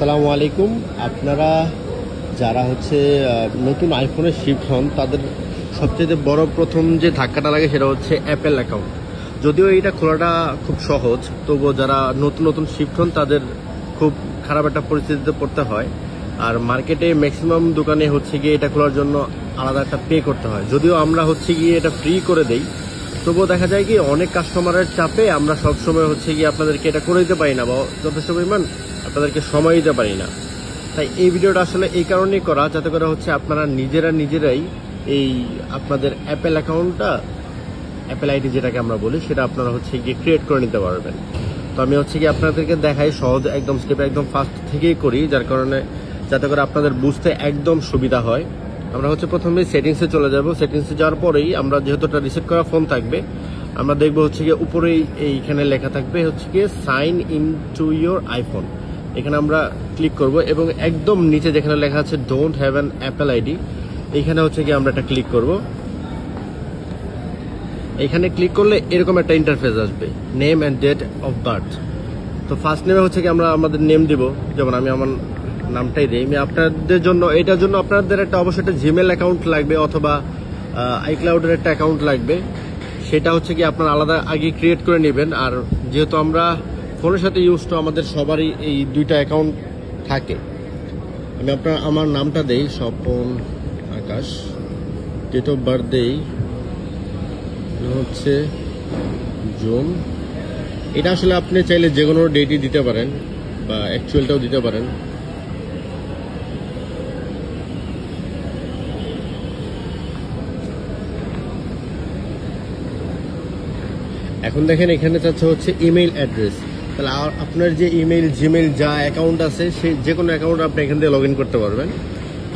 আসসালামু আলাইকুম। আপনারা যারা হচ্ছে নতুন আইফোনে শিফট হন, তাদের সবচেয়ে বড় প্রথম যে ধাক্কাটা লাগে সেটা হচ্ছে অ্যাপেল অ্যাকাউন্ট যদিও এইটা খোলাটা খুব সহজ, তবুও যারা নতুন নতুন শিফট হন, তাদের খুব খারাপ একটা পরিস্থিতিতে পড়তে হয়। আর মার্কেটে ম্যাক্সিমাম দোকানে হচ্ছে গিয়ে এটা খোলার জন্য আলাদা একটা পে করতে হয়। যদিও আমরা হচ্ছে গিয়ে এটা ফ্রি করে দেই, তবুও দেখা যায় কি, অনেক কাস্টমারের চাপে আমরা সবসময় হচ্ছে গিয়ে আপনাদেরকে এটা করে দিতে পারি না বা যথেষ্ট পরিমাণ আপনাদেরকে সময় দিতে পারি না। তাই এই ভিডিওটা আসলে এই কারণেই করা, যাতে করে হচ্ছে আপনারা নিজেরা নিজেরাই এই আপনাদের অ্যাপেল অ্যাকাউন্টটা অ্যাপেল আইডি যেটাকে আমরা বলি, সেটা আপনারা হচ্ছে গিয়ে ক্রিয়েট করে নিতে পারবেন। তো আমি হচ্ছে গিয়ে আপনাদেরকে দেখাই, সহজ একদম স্টেপ একদম ফাস্ট থেকেই করি, যার কারণে যাতে করে আপনাদের বুঝতে একদম সুবিধা হয়। আমরা হচ্ছে প্রথমে সেটিংসে চলে যাব। সেটিংসে যাওয়ার পরেই আমরা যেহেতু একটা রিসেট করা ফোন থাকবে, আমরা দেখব হচ্ছে গিয়ে উপরেই এইখানে লেখা থাকবে হচ্ছে গিয়ে sign in to your iPhone এখানে আমরা ক্লিক করব এবং একদম নিচে যেখানে লেখা আছে don't have an Apple ID এইখানে হচ্ছে গিয়ে আমরা একটা ক্লিক করব। এখানে ক্লিক করলে এরকম একটা ইন্টারফেস আসবে name and date of birth তো ফার্স্ট নেমে হচ্ছে কি আমরা আমাদের নেম দিব, যেমন আমি আমার নামটাই দিই। আমি আপনাদের জন্য, এটার জন্য আপনাদের একটা অবশ্যই একটা জিমেল অ্যাকাউন্ট লাগবে অথবা আইক্লাউডের একটা অ্যাকাউন্ট লাগবে। সেটা হচ্ছে কি আপনার আলাদা আগে ক্রিয়েট করে নেবেন। আর যেহেতু আমরা ফোনের সাথে ইউজ তো আমাদের সবারই এই দুইটা অ্যাকাউন্ট থাকে। আমি আপনার, আমার নামটা দেই, Swapan Akash. Date of birth দেই হচ্ছে জুন। এটা আসলে আপনি চাইলে যে কোনো ডেটই দিতে পারেন, বা অ্যাকচুয়ালটাও দিতে পারেন। এখন দেখেন এখানে চাচ্ছে হচ্ছে ইমেইল অ্যাড্রেস তাহলে আপনার যে ইমেল জিমেল যা অ্যাকাউন্ট আছে সেই যে কোনো অ্যাকাউন্ট আপনি এখান থেকে লগ করতে পারবেন।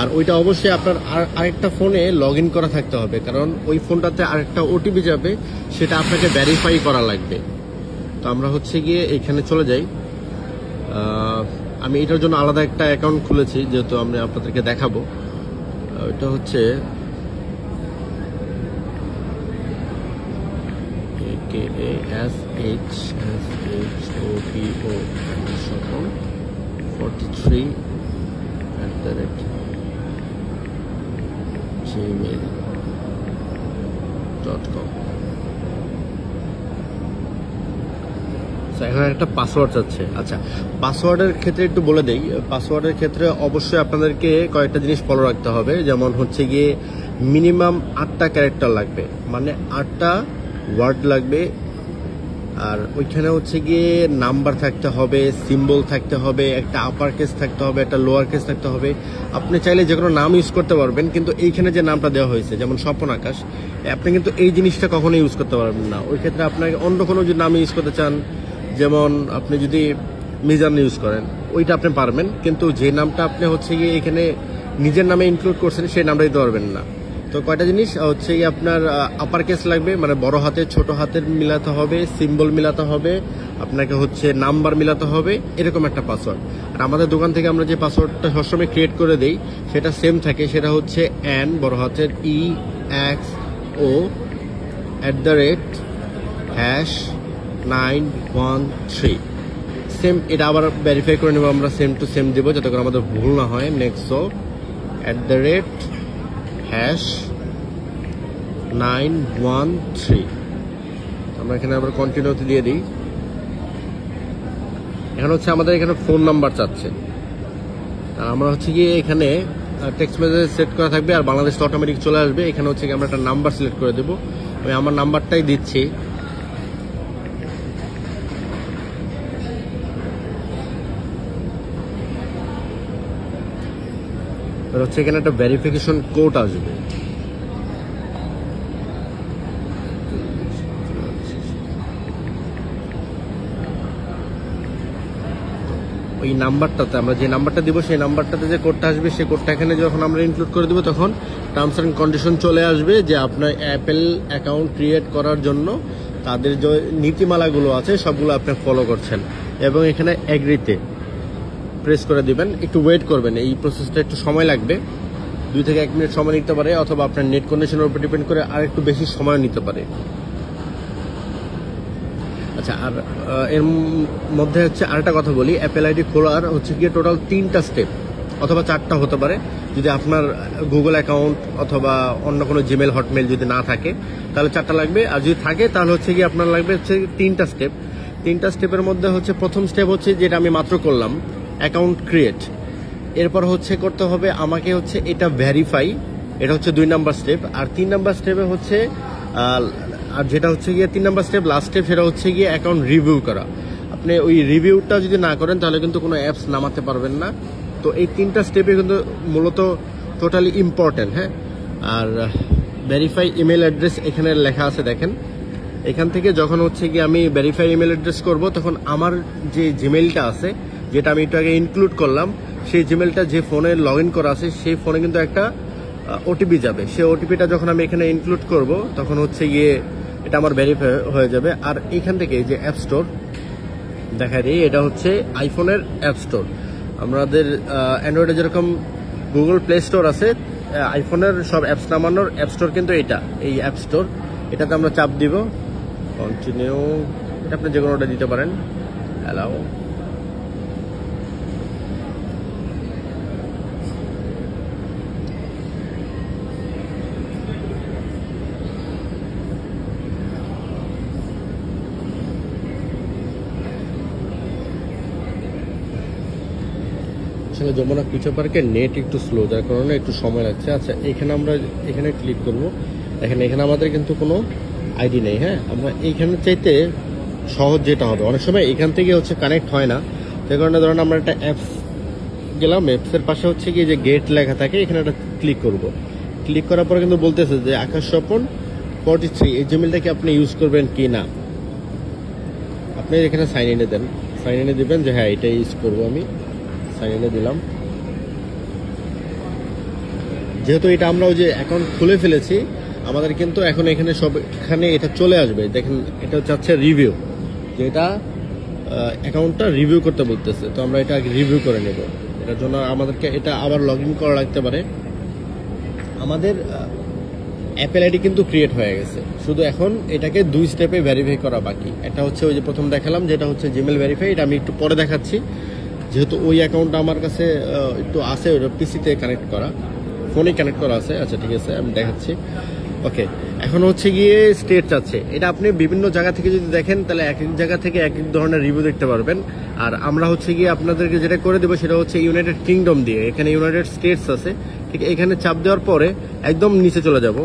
আর ওইটা অবশ্যই আপনার আর আরেকটা ফোনে লগ করা থাকতে হবে, কারণ ওই ফোনটাতে আরেকটা ওটিপি যাবে, সেটা আপনাকে ভ্যারিফাই করা লাগবে। তো আমরা হচ্ছে গিয়ে এখানে চলে যাই। আমি এটার জন্য আলাদা একটা অ্যাকাউন্ট খুলেছি, যেহেতু আমরা আপনাদেরকে দেখাবো। এটা হচ্ছে K S H S Swapan forty three at the rate dot com এখন একটা পাসওয়ার্ড চাচ্ছে আচ্ছা পাসওয়ার্ডের ক্ষেত্রে একটু বলে দেই। পাসওয়ার্ডের ক্ষেত্রে অবশ্যই আপনাদেরকে কয়েকটা জিনিস ফলো রাখতে হবে। যেমন হচ্ছে গিয়ে মিনিমাম আটটা ক্যারেক্টার লাগবে। মানে আটটা ওয়ার্ড লাগবে। আর ওইখানে হচ্ছে গিয়ে নাম্বার থাকতে হবে সিম্বল থাকতে হবে, একটা আপার কেস থাকতে হবে, একটা লোয়ার কেস থাকতে হবে। আপনি চাইলে যে কোনো নাম ইউজ করতে পারবেন, কিন্তু এইখানে যে নামটা দেওয়া হয়েছে, যেমন স্বপন আকাশ আপনি কিন্তু এই জিনিসটা কখনো ইউজ করতে পারবেন না। ওই ক্ষেত্রে আপনাকে অন্য কোনো যদি নাম ইউজ করতে চান, যেমন আপনি যদি মিজান ইউজ করেন, ওইটা আপনি পারবেন, কিন্তু যে নামটা আপনি হচ্ছে গিয়ে এখানে নিজের নামে ইনক্লুড করছেন, সেই নামটা দিতে পারবেন না। তো কয়টা জিনিস? হচ্ছে আপনার আপার কেস লাগবে মানে বড় হাতের, ছোট হাতের মিলাতে হবে সিম্বল মিলাতে হবে, আপনাকে হচ্ছে নাম্বার মিলাতে হবে, এরকম একটা পাসওয়ার্ড আর আমাদের দোকান থেকে আমরা যে পাসওয়ার্ডটা সবসময় ক্রিয়েট করে দেই, সেটা সেম থাকে, সেটা হচ্ছে এন বড় হাতের E X O at the rate hash nine one three same এটা আবার ভেরিফাই করে নেব, আমরা সেম টু সেম দেবো, যাতে করে আমাদের ভুল না হয় next at the rate hash nine one three আমরা এখানে আবার কন্টিনিউতে দিয়ে দিই। এখন হচ্ছে আমাদের এখানে ফোন নাম্বার চাচ্ছে। আমরা হচ্ছে গিয়ে এখানে টেক্সট মেসেজ সেট করা থাকবে আর বাংলাদেশ অটোমেটিক চলে আসবে। এখানে হচ্ছে আমরা একটা নাম্বার সিলেক্ট করে দেবো। আমি আমার নাম্বারটাই দিচ্ছি। এবার হচ্ছে এখানে একটা ভেরিফিকেশন কোড আসবে। ওই নাম্বারটাতে, আমরা যে নাম্বারটা দিব, সেই নাম্বারটাতে যে কোডটা আসবে, সেই কোডটা এখানে যখন আমরা ইনক্লুড করে দিব, তখন টার্মস অ্যান্ড কন্ডিশন চলে আসবে যে আপনার অ্যাপেল অ্যাকাউন্ট ক্রিয়েট করার জন্য তাদের যে নীতিমালাগুলো আছে, সবগুলো আপনি ফলো করছেন। এবং এখানে অ্যাগ্রিতে প্রেস করে দিবেন, একটু ওয়েট করবেন। এই প্রসেসটা একটু সময় লাগবে। দুই থেকে এক মিনিট সময় নিতে পারে, অথবা আপনার নেট কন্ডিশনের উপর ডিপেন্ড করে আর একটু বেশি সময় নিতে পারে। আচ্ছা আর এর মধ্যে হচ্ছে আরেকটা কথা বলি। অ্যাপেল আইডি খোলার হচ্ছে গিয়ে টোটাল তিনটা স্টেপ অথবা চারটা হতে পারে। যদি আপনার গুগল অ্যাকাউন্ট অথবা অন্য কোনো জিমেল হটমেল যদি না থাকে, তাহলে চারটা লাগবে। আর যদি থাকে, তাহলে হচ্ছে গিয়ে আপনার লাগবে হচ্ছে তিনটা স্টেপ তিনটা স্টেপের মধ্যে হচ্ছে প্রথম স্টেপ হচ্ছে যেটা আমি মাত্র করলাম। Account create. এরপর হচ্ছে করতে হবে আমাকে হচ্ছে এটা ভেরিফাই এটা হচ্ছে দুই নাম্বার স্টেপ আর তিন নাম্বার স্টেপে হচ্ছে আর যেটা হচ্ছে গিয়ে তিন নাম্বার স্টেপ লাস্ট স্টেপ সেটা হচ্ছে গিয়ে অ্যাকাউন্ট রিভিউ করা। আপনি ওই রিভিউটা যদি না করেন, তাহলে কিন্তু কোনো অ্যাপস নামাতে পারবেন না। তো এই তিনটা স্টেপে কিন্তু মূলত টোটালি ইম্পর্টেন্ট হ্যাঁ? আর ভেরিফাই ইমেল অ্যাড্রেস এখানে লেখা আছে, দেখেন। এখান থেকে যখন হচ্ছে কি আমি ভেরিফাই ইমেল অ্যাড্রেস করব, তখন আমার যে জিমেলটা আছে যেটা আমি একটু আগে ইনক্লুড করলাম, সেই জিমেলটা যে ফোনে লগ ইন করা আছে, সেই ফোনে কিন্তু একটা ওটিপি যাবে। সেই ওটিপিটা যখন আমি এখানে ইনক্লুড করব, তখন হচ্ছে গিয়ে এটা আমার ভেরিফাই হয়ে যাবে। আর এখান থেকে যে অ্যাপ স্টোর দেখা দিই, এটা হচ্ছে আইফোনের অ্যাপ স্টোর আমাদের অ্যান্ড্রয়েডে যেরকম গুগল প্লে স্টোর আছে আইফোনের সব অ্যাপস নামানোর অ্যাপ স্টোর কিন্তু এটা, এই অ্যাপ স্টোর এটাতে আমরা চাপ দিব। কন্টিনিউ এটা আপনি যে কোনোটা দিতে পারেন। অ্যালাউ আসলে যমুনা ফিউচার পার্কের নেট একটু স্লো যার কারণে একটু সময় লাগছে। আচ্ছা এখানে আমরা এখানে ক্লিক করব। এখানে এখানে আমাদের কিন্তু কোনো আইডি নেই হ্যাঁ? আমরা এইখানে চাইতে সহজ যেটা হবে। অনেক সময় এখান থেকে হচ্ছে কানেক্ট হয় না। যে কারণে ধরেন আমরা একটা অ্যাপস গেলাম অ্যাপসের পাশে হচ্ছে কি যে গেট লেখা থাকে, এখানে একটা ক্লিক করব। ক্লিক করার পরে কিন্তু বলতেছে যে, আকাশ স্বপন ফর্টি থ্রি এই জিমেলটা কি আপনি ইউজ করবেন কি না? আপনি এখানে সাইন ইনে দেন। সাইন ইনে দিবেন যে হ্যাঁ এটা ইউজ করব আমি। ইনে দিলাম। যেহেতু এটা আমরা ওই যে অ্যাকাউন্ট খুলে ফেলেছি, আমাদের কিন্তু এখন এখানে সব এখানে এটা চলে আসবে। দেখেন, এটা চাচ্ছে রিভিউ যেটা অ্যাকাউন্টটা রিভিউ করতে বলতেছে। তো আমরা এটা রিভিউ করে নেব। এটার জন্য আমাদেরকে এটা আবার লগ ইন করা লাগতে পারে। আমাদের অ্যাপেল আইডি কিন্তু ক্রিয়েট হয়ে গেছে। শুধু এখন এটাকে দুই স্টেপে ভেরিফাই করা বাকি। এটা হচ্ছে ওই যে প্রথম দেখালাম, যেটা হচ্ছে জিমেল ভেরিফাই এটা আমি একটু পরে দেখাচ্ছি। যেহেতু ওই অ্যাকাউন্টটা আমার কাছে একটু আছে ওটা পিসিতে কানেক্ট করা। ফোনে কানেক্ট করা আছে। আচ্ছা ঠিক আছে, আমি দেখাচ্ছি। ওকে এখন হচ্ছে গিয়ে স্টেট চাচ্ছে এটা আপনি বিভিন্ন জায়গা থেকে যদি দেখেন, তাহলে এক এক জায়গা থেকে এক এক ধরনের রিভিউ দেখতে পারবেন। আর আমরা হচ্ছে গিয়ে আপনাদেরকে যেটা করে দেবো, সেটা হচ্ছে ইউনাইটেড কিংডম দিয়ে। এখানে ইউনাইটেড স্টেটস আছে। ঠিক এখানে চাপ দেওয়ার পরে একদম নিচে চলে যাব।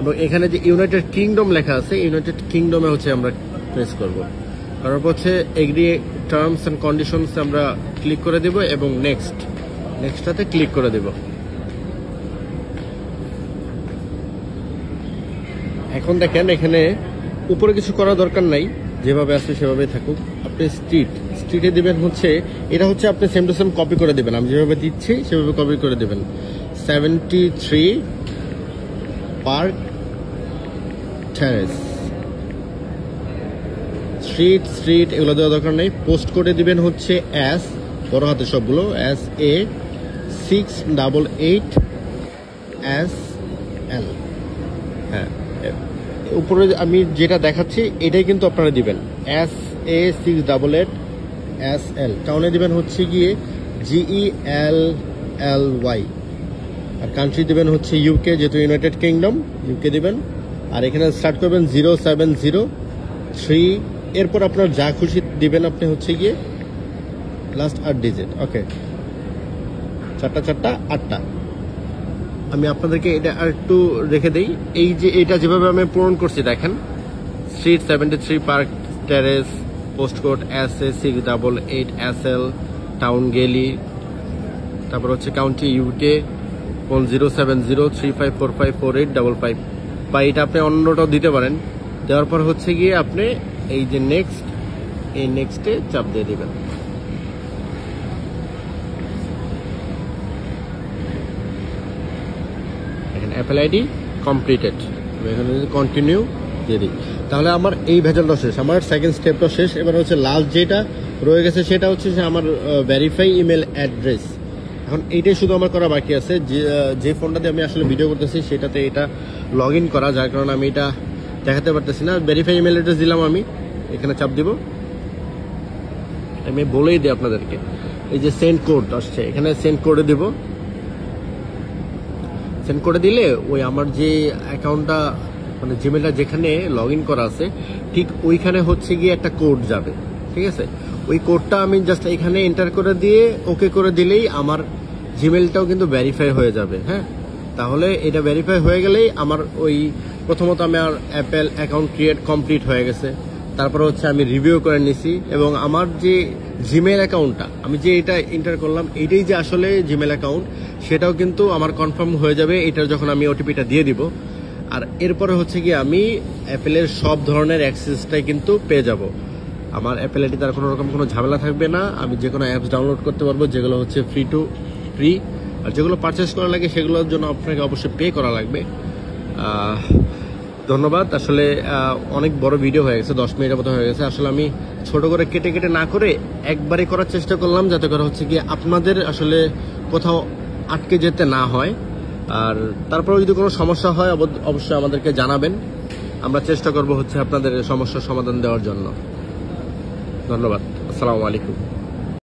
এবং এখানে যে ইউনাইটেড কিংডম লেখা আছে ইউনাইটেড কিংডমে হচ্ছে আমরা প্রেস করব। তারপর হচ্ছে এগ্রি টার্মস অ্যান্ড কন্ডিশনস আমরা ক্লিক করে দেব এবং নেক্সট নেক্সটটাতে ক্লিক করে দেব। এখন দেখেন এখানে উপরে কিছু করার দরকার নাই, যেভাবে আছে সেভাবে থাকুক। আপনি স্ট্রিট স্ট্রিটে দেবেন হচ্ছে, এটা হচ্ছে আপনি সেম টু সেম কপি করে দেবেন। আমি যেভাবে দিচ্ছি, সেভাবে কপি করে দেবেন। Seventy three park terrace street street এগুলো দেওয়া দরকার নেই। পোস্ট করে দিবেন হচ্ছে এস বড় হাতে সবগুলো S A six double eight S L হ্যাঁ উপরে আমি যেটা দেখাচ্ছি, এটাই কিন্তু আপনারা দিবেন। S A six double eight S L টাউনে দিবেন হচ্ছে গিয়ে জিই এল এল ওয়াই আর কান্ট্রি দিবেন হচ্ছে ইউকে যেহেতু ইউনাইটেড কিংডম ইউকে দিবেন। আর এখানে স্টার্ট করবেন জিরো সেভেন জিরো থ্রি এরপর আপনার যা খুশি দিবেন আপনি হচ্ছে গিয়ে লাস্ট আট ডিজিট ওকে চারটা চারটা, আটটা। আমি আপনাদেরকে এটা আর একটু রেখে দেই। এই যে এটা যেভাবে আমি পূরণ করছি, দেখেন street seventy three park terrace post code S A six double eight S L town গেলি তারপর হচ্ছে county UK phone zero seven zero three five four five four eight double five বা এটা আপনি অন্যটাও দিতে পারেন। দেওয়ার পর হচ্ছে গিয়ে আপনি এই যে নেক্সট এই নেক্সটে চাপ দিয়ে দেবেন। অ্যাপেল কমপ্লিটেড কন্টিনিউ দিয়ে দিই। তাহলে আমার এই ভেজালটা শেষ। আমার সেকেন্ড স্টেপটা শেষ। এবার হচ্ছে লাস্ট যেটা রয়ে গেছে সেটা হচ্ছে যে আমার ভেরিফাই ইমেল অ্যাড্রেস এখন এইটাই শুধু আমার করা বাকি আছে। যে ফোনটাতে আমি আসলে ভিডিও করতেছি, সেটাতে এটা লগ করা, যার কারণে আমি এটা দেখাতে পারতেছি না। ভেরিফাই ইমেল অ্যাড্রেস দিলাম আমি। এখানে চাপ দিব। আমি বলেই দিই আপনাদেরকে। এই যে সেন্ড কোড আসছে, এখানে সেন্ড করে দেব। সেন্ড করে দিলে ওই আমার যে অ্যাকাউন্টটা মানে জিমেলটা যেখানে লগ করা আছে, ঠিক ওইখানে হচ্ছে গিয়ে একটা কোড যাবে। ঠিক আছে? ওই কোডটা আমি জাস্ট এখানে এন্টার করে দিয়ে ওকে করে দিলেই আমার জিমেলটাও কিন্তু ভেরিফাই হয়ে যাবে হ্যাঁ? তাহলে এটা ভেরিফাই হয়ে গেলেই আমার ওই প্রথমত আমার অ্যাপেল অ্যাকাউন্ট ক্রিয়েট কমপ্লিট হয়ে গেছে। তারপরে হচ্ছে আমি রিভিউ করে নিছি এবং আমার যে জিমেল অ্যাকাউন্টটা আমি যে এটা এন্টার করলাম এটাই যে আসলে জিমেল অ্যাকাউন্ট সেটাও কিন্তু আমার কনফার্ম হয়ে যাবে, এটার যখন আমি ওটিপিটা দিয়ে দিব। আর এরপরে হচ্ছে কি আমি অ্যাপেলের সব ধরনের অ্যাক্সেসটাই কিন্তু পেয়ে যাব। আমার অ্যাপেল আইডি তার কোনো রকম কোনো ঝামেলা থাকবে না, আমি যে কোনো অ্যাপস ডাউনলোড করতে পারব, যেগুলো হচ্ছে ফ্রি টু ফ্রি আর যেগুলো পারচেস করা লাগে, সেগুলোর জন্য আপনাকে অবশ্যই পে করা লাগবে। ধন্যবাদ। আসলে অনেক বড় ভিডিও হয়ে গেছে, দশ মিনিটের মতো হয়ে গেছে। আসলে আমি ছোট করে কেটে কেটে না করে একবারে করার চেষ্টা করলাম, যাতে করে হচ্ছে কি আপনাদের আসলে কোথাও আটকে যেতে না হয়। আর তারপরে যদি কোনো সমস্যা হয় অব- অবশ্যই আমাদেরকে জানাবেন। আমরা চেষ্টা করব হচ্ছে আপনাদের সমস্যার সমাধান দেওয়ার জন্য। ধন্যবাদ। আসসালামু আলাইকুম।